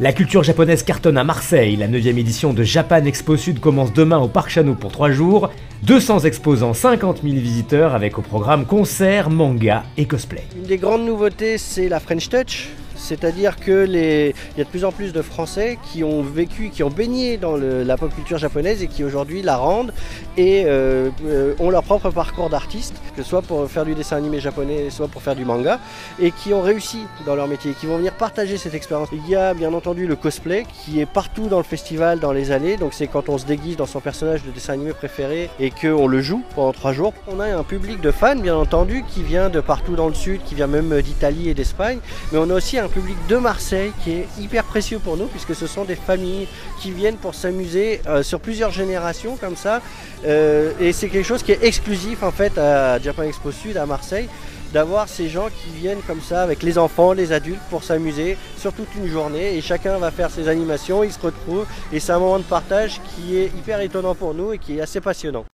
La culture japonaise cartonne à Marseille. La 9 édition de Japan Expo Sud commence demain au Parc Chano pour 3 jours. 200 exposants, 50 000 visiteurs avec au programme concerts, manga et cosplay. Une des grandes nouveautés, c'est la French Touch. C'est-à-dire que les... il y a de plus en plus de Français qui ont vécu, qui ont baigné dans la pop culture japonaise et qui aujourd'hui la rendent et euh, euh, ont leur propre parcours d'artiste, que ce soit pour faire du dessin animé japonais, soit pour faire du manga, et qui ont réussi dans leur métier, qui vont venir partager cette expérience. Il y a bien entendu le cosplay qui est partout dans le festival, dans les allées, donc c'est quand on se déguise dans son personnage de dessin animé préféré et qu'on le joue pendant trois jours. On a un public de fans bien entendu qui vient de partout dans le sud, qui vient même d'Italie et d'Espagne, mais on a aussi un public de Marseille qui est hyper précieux pour nous puisque ce sont des familles qui viennent pour s'amuser euh, sur plusieurs générations comme ça. Euh, et c'est quelque chose qui est exclusif en fait à Japan Expo Sud à Marseille d'avoir ces gens qui viennent comme ça avec les enfants, les adultes pour s'amuser sur toute une journée et chacun va faire ses animations, ils se retrouvent et c'est un moment de partage qui est hyper étonnant pour nous et qui est assez passionnant.